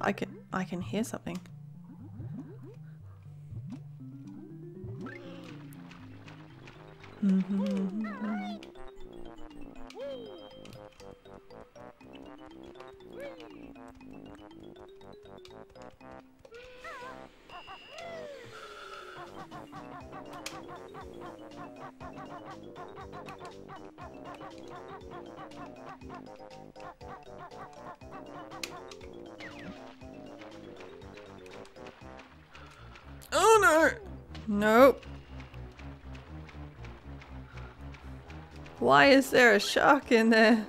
I can I can hear something. Mm-hmm. Oh no! Nope. Why is there a shark in there?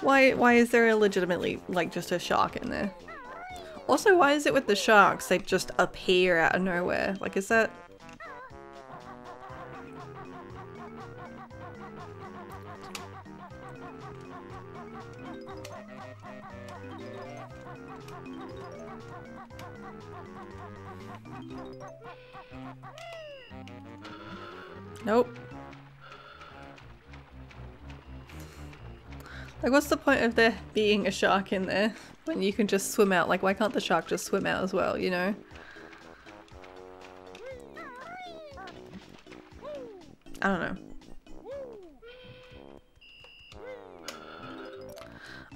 Why why is there a legitimately like just a shark in there? Also, why is it with the sharks they just appear out of nowhere? Like is that point of there being a shark in there when you can just swim out? Like why can't the shark just swim out as well, you know? I don't know.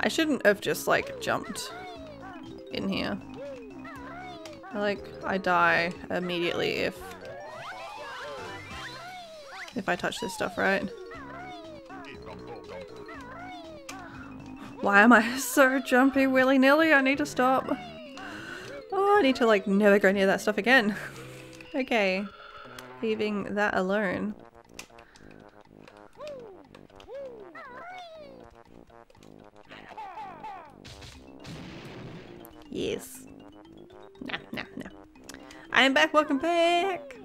I shouldn't have just like jumped in here. Like I die immediately if if I touch this stuff, right? Why am I so jumpy willy-nilly? I need to stop. Oh, I need to like never go near that stuff again. okay. Leaving that alone. Yes. Nah, nah, nah. I am back, welcome back!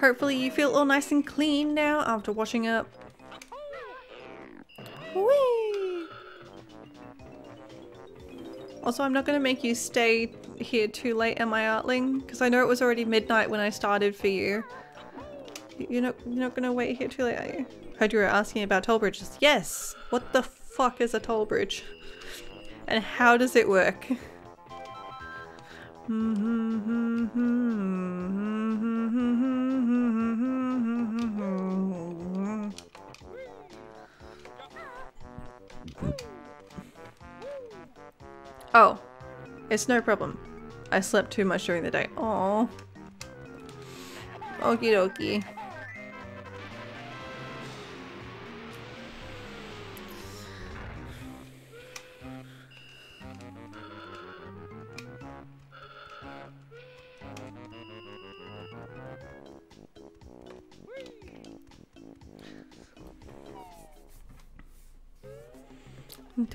Hopefully you feel all nice and clean now after washing up. Whee! Also, I'm not going to make you stay here too late, am I, Artling? Because I know it was already midnight when I started for you. You're not, you're not going to wait here too late, are you? Heard you were asking about toll bridges. Yes! What the fuck is a toll bridge? And how does it work? Mm-hmm, mm-hmm, mm-hmm, Oh, it's no problem. I slept too much during the day. Oh. Okie dokie.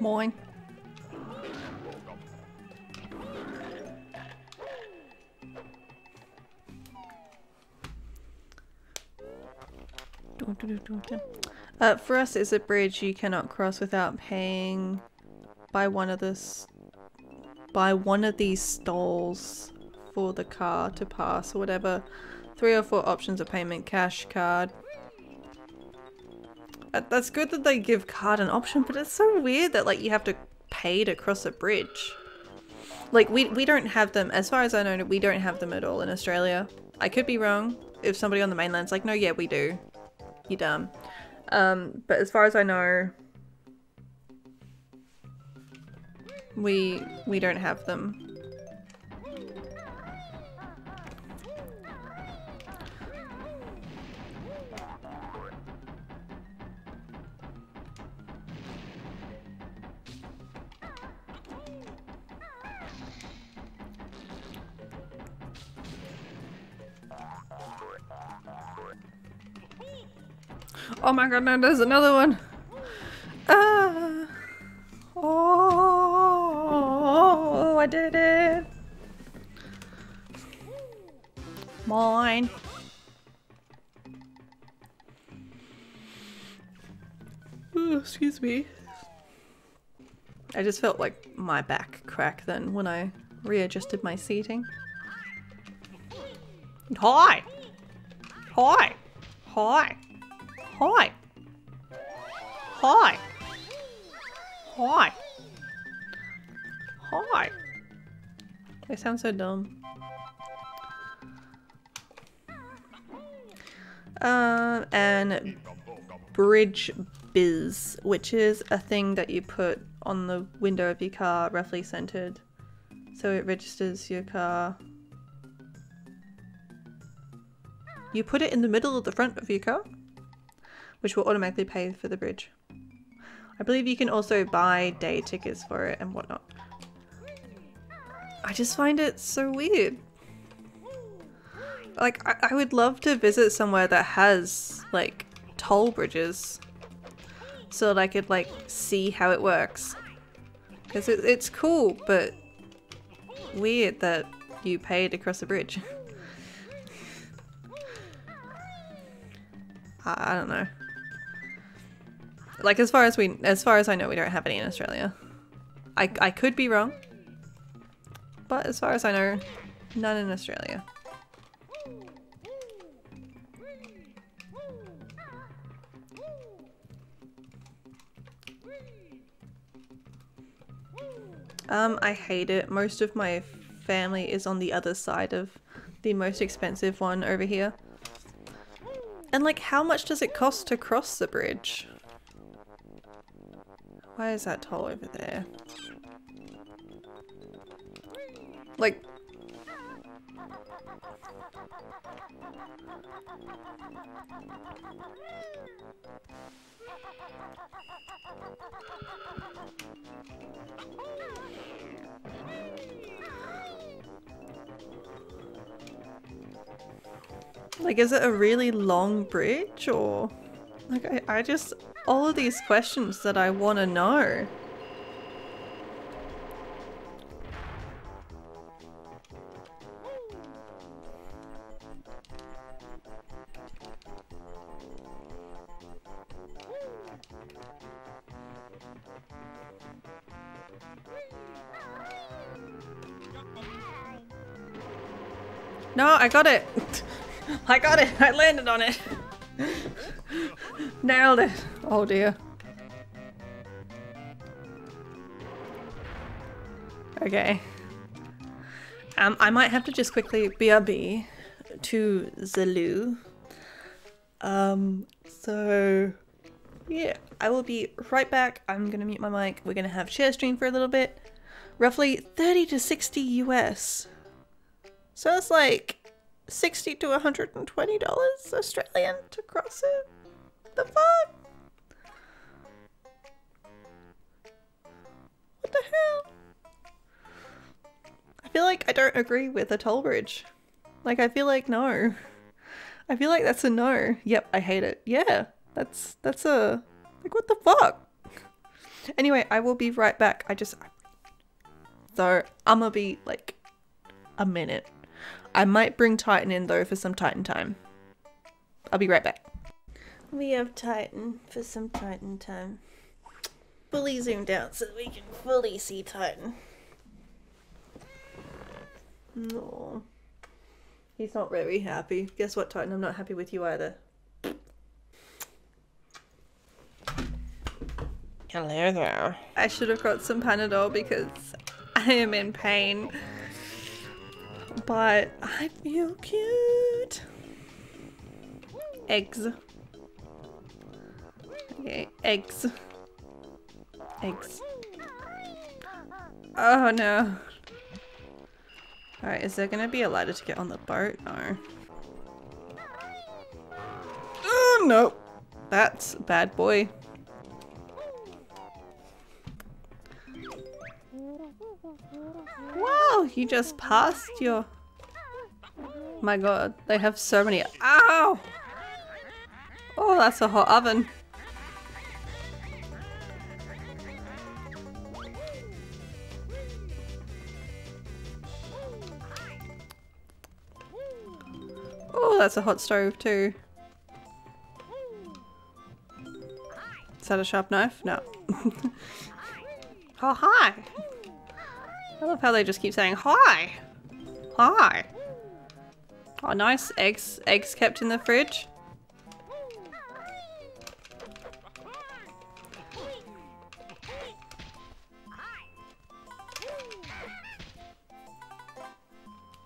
Moin. Uh, for us, it's a bridge you cannot cross without paying by one of this by one of these stalls for the car to pass or whatever. Three or four options of payment: cash, card. That's good that they give card an option, but it's so weird that like you have to pay to cross a bridge. Like we we don't have them, as far as I know, we don't have them at all in Australia. I could be wrong. If somebody on the mainland's like, no, yeah, we do. You dumb. Um, but as far as I know, we we don't have them. Oh my god, no, there's another one. Ah! Oh, I did it! Mine. Ooh, excuse me. I just felt like my back crack then when I readjusted my seating. Hi! Hi! Hi! Hi! Hi! Hi! Hi! They sound so dumb. Um, and bridge biz, which is a thing that you put on the window of your car, roughly centered. So it registers your car. You put it in the middle of the front of your car, which will automatically pay for the bridge. I believe you can also buy day tickets for it and whatnot. I just find it so weird. Like, I, I would love to visit somewhere that has, like, toll bridges. So that I could, like, see how it works. Because it, it's cool, but weird that you pay to cross a bridge. I, I don't know. Like as far as we, as far as I know, we don't have any in Australia. I, I could be wrong, but as far as I know, none in Australia. Um, I hate it. Most of my family is on the other side of the most expensive one over here. And like, how much does it cost to cross the bridge? Why is that toll over there? Like... Like, is it a really long bridge or... Like, I, I just... All of these questions that I want to know. No, I got it! I got it! I landed on it! Nailed it! Oh dear. Okay. Um, I might have to just quickly BRB to Zulu. Um, so yeah, I will be right back. I'm gonna mute my mic. We're gonna have share stream for a little bit. Roughly 30 to 60 US. So it's like 60 to 120 dollars Australian to cross it. The fuck? What the hell? I feel like I don't agree with a toll bridge. Like I feel like no. I feel like that's a no. Yep, I hate it. Yeah, that's that's a like what the fuck. Anyway, I will be right back. I just so I'm gonna be like a minute. I might bring Titan in though for some Titan time. I'll be right back. We have Titan for some Titan time. Fully zoomed out so we can fully see Titan. No. He's not very happy. Guess what, Titan? I'm not happy with you either. Hello there. I should have got some Panadol because I am in pain. But I feel cute. Eggs. Okay, eggs. Eggs. Oh no. Alright, is there gonna be a ladder to get on the boat? No. Oh no! That's bad boy. he just passed your. My god, they have so many- Ow! Oh, that's a hot oven. Oh, that's a hot stove too. Is that a sharp knife? No. oh, hi! I love how they just keep saying hi! Hi! Oh, nice. Eggs, eggs kept in the fridge.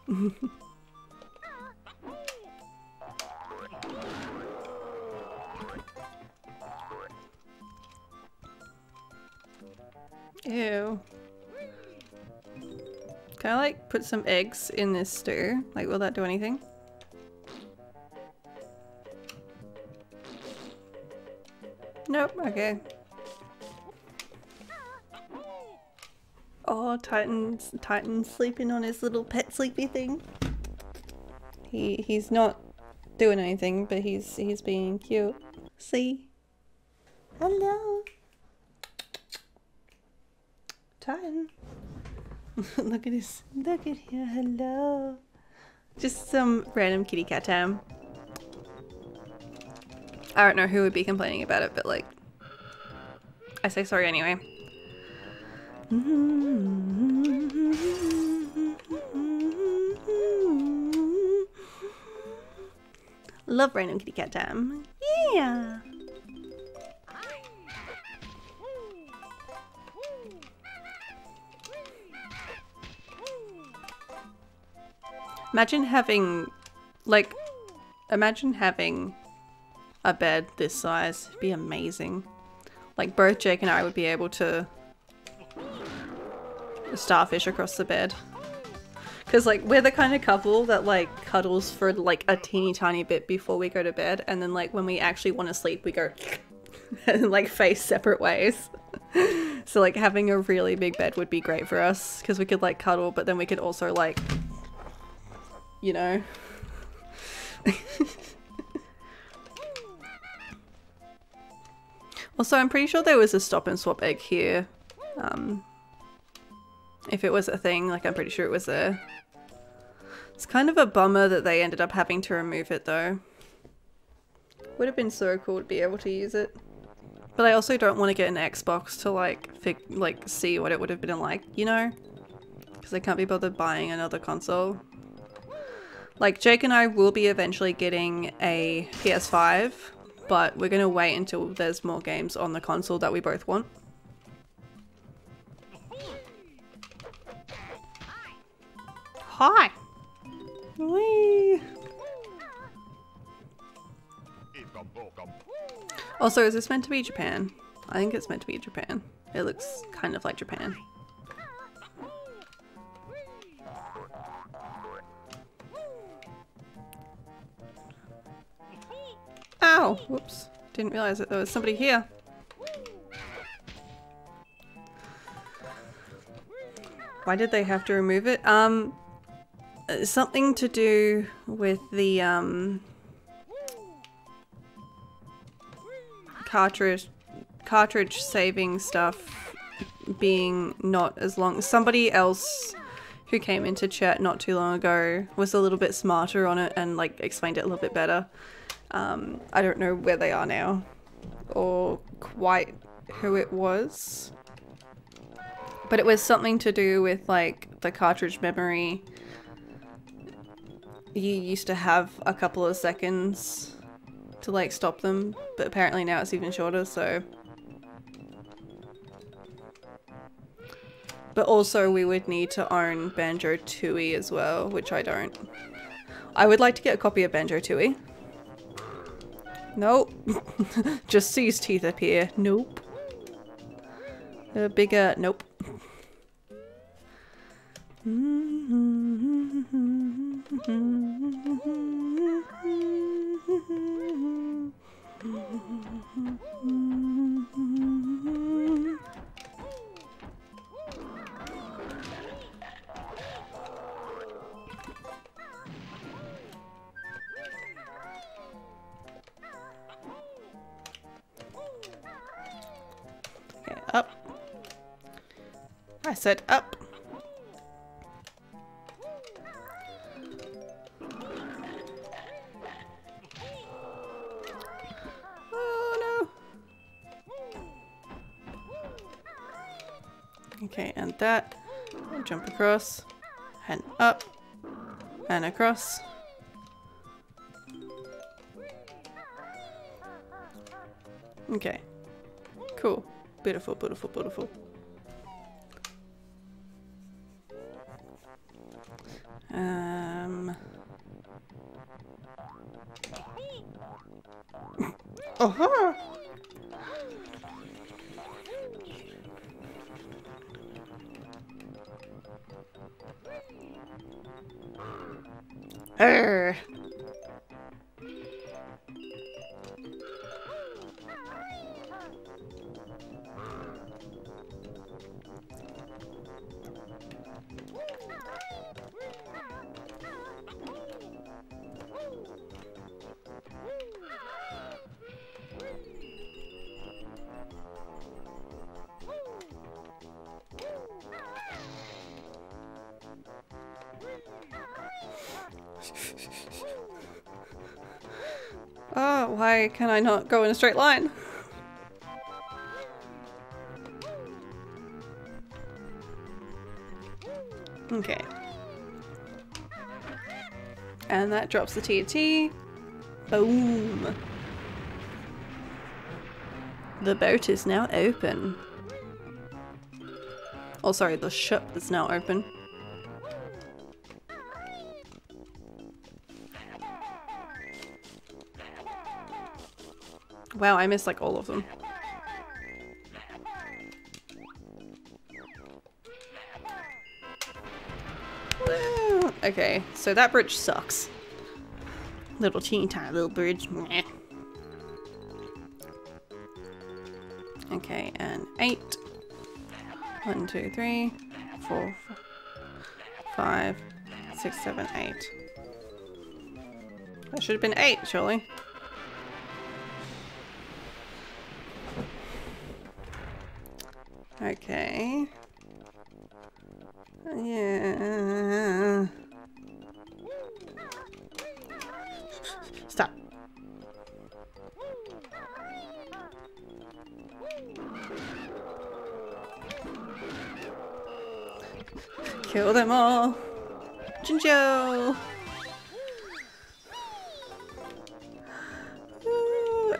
Can I like put some eggs in this stew? Like will that do anything? Nope, okay. Oh, Titan's Titan's sleeping on his little pet sleepy thing. He he's not doing anything, but he's he's being cute. See? Hello. Titan. Look at his look at here, hello. Just some random kitty cat time. I don't know who would be complaining about it, but like I say sorry anyway. Love random kitty cat time. Yeah. Imagine having, like, imagine having a bed this size. It'd be amazing. Like, both Jake and I would be able to starfish across the bed. Because, like, we're the kind of couple that, like, cuddles for, like, a teeny tiny bit before we go to bed. And then, like, when we actually want to sleep, we go and, like, face separate ways. so, like, having a really big bed would be great for us. Because we could, like, cuddle, but then we could also, like, you know. also, I'm pretty sure there was a stop and swap egg here. Um, if it was a thing, like I'm pretty sure it was there. It's kind of a bummer that they ended up having to remove it though. Would have been so cool to be able to use it. But I also don't want to get an Xbox to like like see what it would have been like, you know? Because I can't be bothered buying another console. Like, Jake and I will be eventually getting a PS5, but we're gonna wait until there's more games on the console that we both want. Hi! Whee! Also, is this meant to be Japan? I think it's meant to be Japan. It looks kind of like Japan. Whoops. Didn't realize that there was somebody here. Why did they have to remove it? Um, something to do with the, um, cartridge, cartridge saving stuff being not as long. Somebody else who came into chat not too long ago was a little bit smarter on it and like explained it a little bit better. Um, I don't know where they are now or quite who it was. But it was something to do with like the cartridge memory. You used to have a couple of seconds to like stop them, but apparently now it's even shorter, so. But also we would need to own Banjo-Tooie as well, which I don't. I would like to get a copy of Banjo-Tooie. Nope. Just see his teeth appear. Nope. A bigger, nope. I said up. Oh no. Okay, and that. Jump across. And up. And across. Okay. Cool. Beautiful, beautiful, beautiful. Err. Can I not go in a straight line? Okay. And that drops the TNT. Boom. The boat is now open. Oh, sorry, the ship is now open. Wow, I missed like all of them. Okay, so that bridge sucks. Little teeny tiny little bridge. Okay, and eight. One, two, three, four, five, six, seven, eight. That should have been eight, surely. Okay. Yeah. Stop. Kill them all. Jinjo.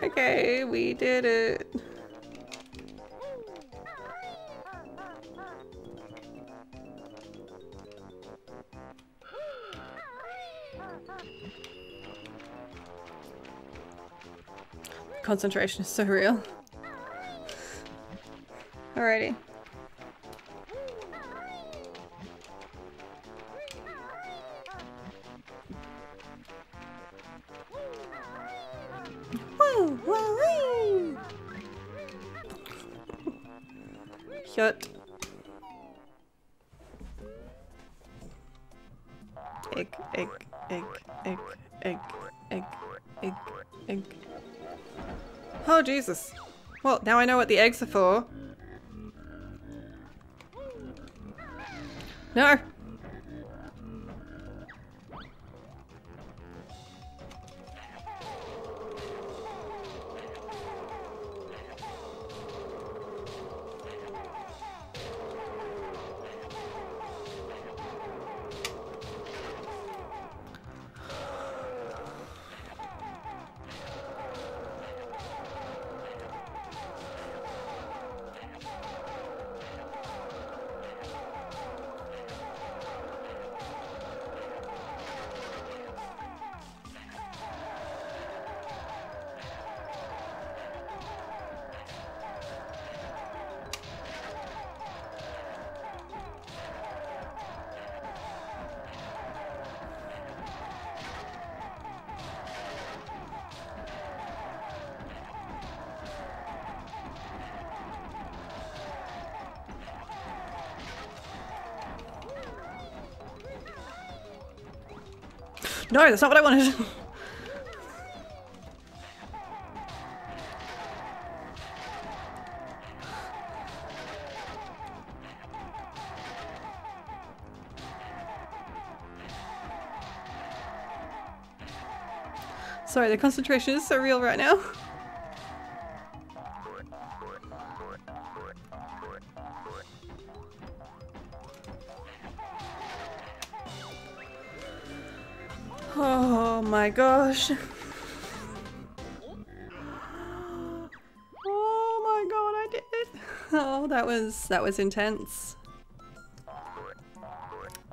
Okay, we did it. Concentration is so real. Alrighty. Woo. Shut. Egg, egg, egg, Oh, Jesus. Well, now I know what the eggs are for. No! No, that's not what I wanted. Sorry, the concentration is so real right now. gosh. Oh my god, I did it. Oh, that was that was intense.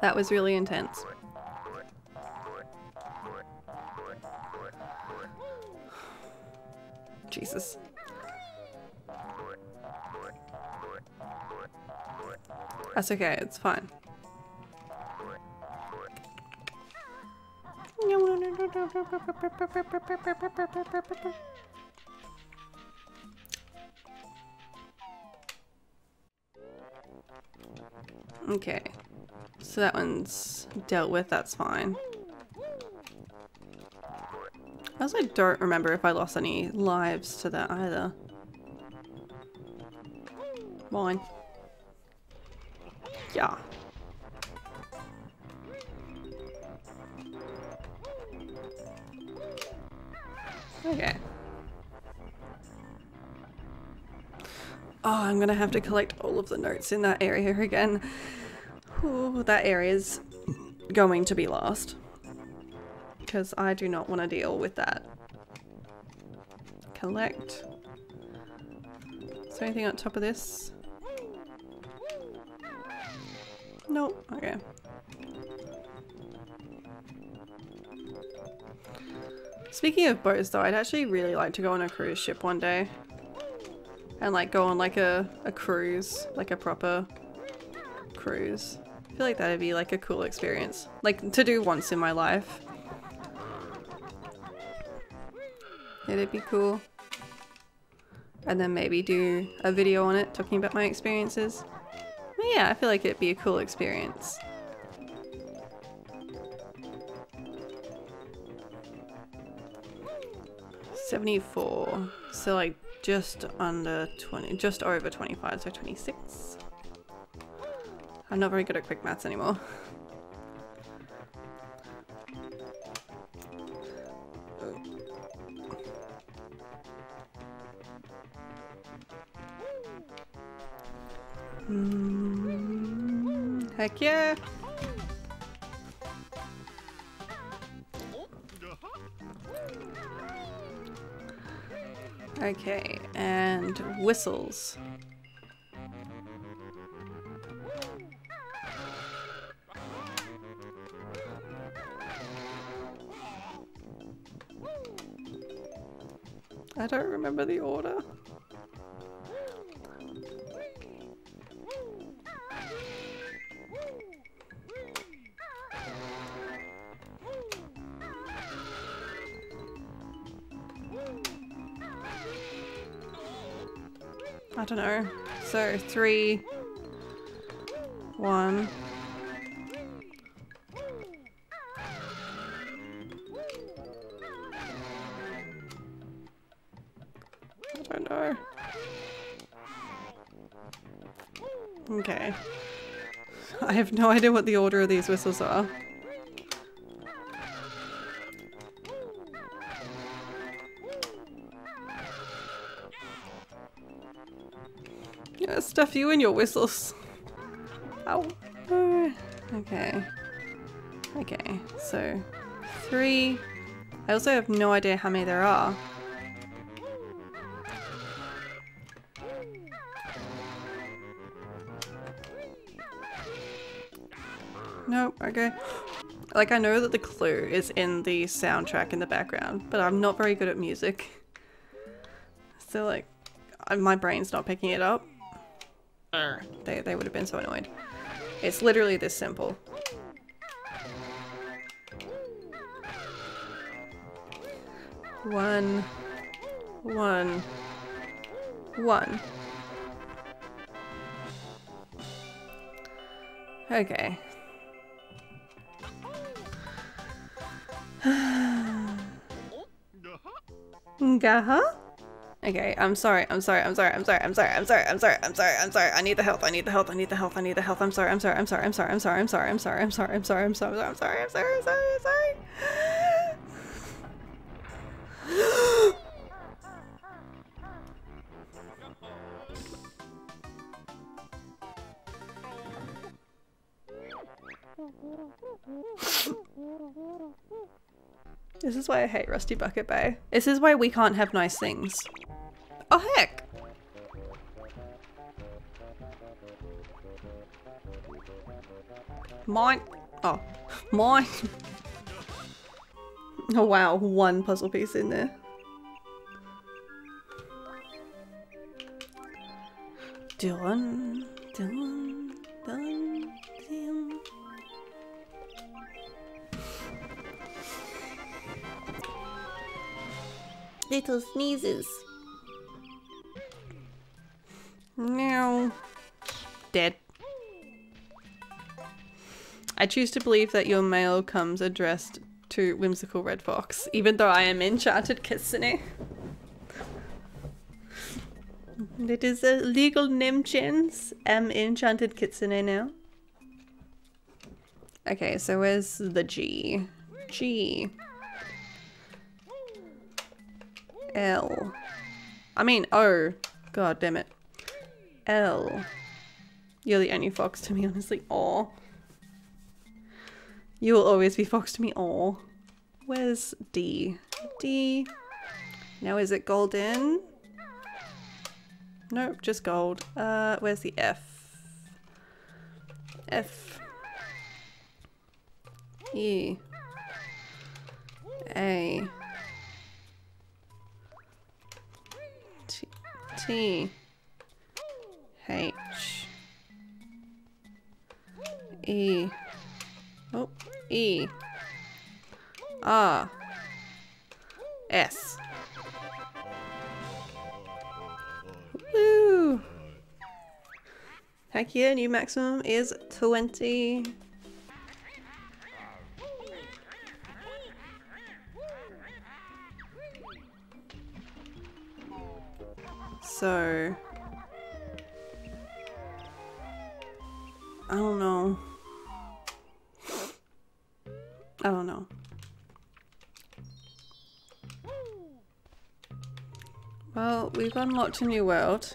That was really intense. Jesus. That's okay, it's fine. Okay, so that one's dealt with, that's fine. As I also don't remember if I lost any lives to that either. Mine. Oh, I'm gonna have to collect all of the notes in that area again. Ooh, that area's going to be lost. Because I do not want to deal with that. Collect. Is there anything on top of this? Nope. Okay. Speaking of boats though, I'd actually really like to go on a cruise ship one day. And like go on like a, a cruise, like a proper cruise. I feel like that'd be like a cool experience. Like to do once in my life. It'd be cool. And then maybe do a video on it talking about my experiences. But yeah, I feel like it'd be a cool experience. 74. So like just under 20, just over 25, so 26. I'm not very good at quick maths anymore. Mm, heck yeah! Okay, and whistles. I don't remember the order. Don't know. So three, one. I don't know. Okay. I have no idea what the order of these whistles are. Stuff you in your whistles. Ow. Okay. Okay, so three. I also have no idea how many there are. Nope, okay. Like, I know that the clue is in the soundtrack in the background, but I'm not very good at music. So, like, my brain's not picking it up. They, they would have been so annoyed. It's literally this simple. One, one, one. Okay. Gaha? Okay, I'm sorry, I'm sorry, I'm sorry, I'm sorry, I'm sorry, I'm sorry, I'm sorry, I'm sorry, I'm sorry, I need the health, I need the health, I need the health, I need the health, I'm sorry, I'm sorry, I'm sorry, I'm sorry, I'm sorry, I'm sorry, I'm sorry, I'm sorry, I'm sorry, I'm sorry, I'm sorry, I'm sorry, I'm sorry, I'm sorry. This is why I hate Rusty Bucket Bay. This is why we can't have nice things. Oh heck! Mine. Oh, mine. Oh wow, one puzzle piece in there. Done, done, Little sneezes. No. Dead. I choose to believe that your mail comes addressed to Whimsical Red Fox, even though I am Enchanted Kitsune. It is a legal name change. I'm Enchanted Kitsune now. Okay, so where's the G? G. L. I mean O. God damn it. L. You're the only fox to me, honestly. Aw. You will always be fox to me. Aw. Where's D? D. Now is it golden? Nope, just gold. Uh, where's the F? F. E. A. T. H. E. Oh, E. R. S. Woo! Heck yeah, new maximum is 20. So... I don't know. I don't know. Well, we've unlocked a new world.